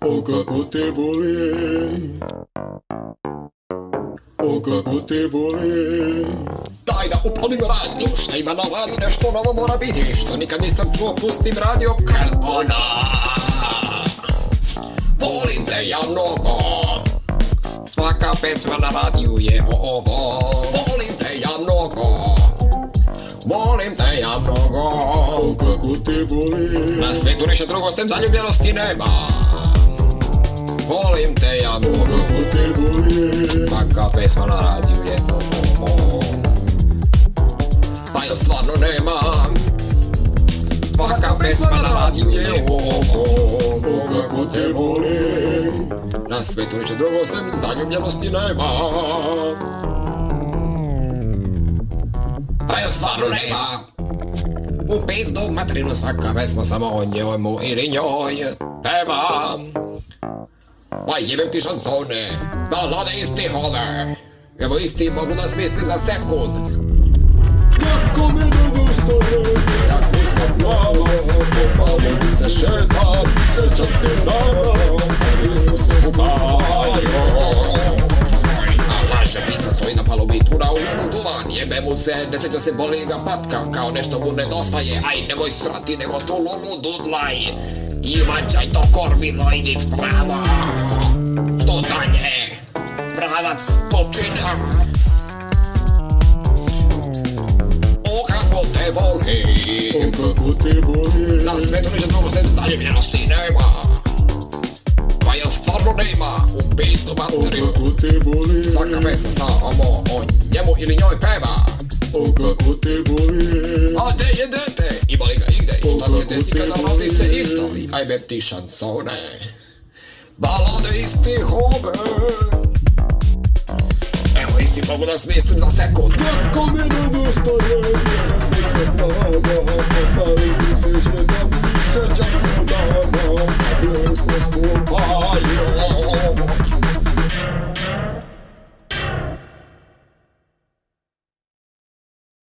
O kako te boli O kako te boli Daj da upalim radio, šta ima na radio, nešto novo mora biti, što nikad nisam čuo, pustim radio, kad ona. Volim te ja mnogo, svaka pesma na radiju je ovo. Volim te ja mnogo, volim te ja mnogo. O kako te boli Na svetu ništa drugo, s tem zaljubljenosti nema. Volim te ja mnogo, Kako te boli svaka pesma na radiju je ovo. Pa ja stvarno nemam Svaka pesma na radiju je ovo O kako te boli Na svetu ništa drugo sem zaljubljenosti nema Pa ja stvarno nema U pizdu materinu svaka pesma samo o njemu ili njoj. Pevam Pa jebem ti šansone. Balade iz stihove Evo isti mogu da smislim za sekund. Kako mi nedostaje Ako sam plava, pita stoji na palubi tura u njenu duvan, jebe mu se, ne sjeća se boli ga patka, kao nešto mu nedostaje, aj nemoj srati, nego tu lunu dudlaj. I vađaj to kormilo, idi prava. Što dalje? Pravac počinja. O kako te boli O kako te boli Na svetu ništa drugo sem zaljubljenosti nema Pa ja stvarno nema u boli pesma samo o njemu ili njoj peva O kako te boli A gdje je dete? Ima li ga igde? I šta se desi kada rodi se isto? Ajme ti šansone Balade iz stihove Evo isti mogu da smislim za sekund Kako mi nedostaje? Nisam plava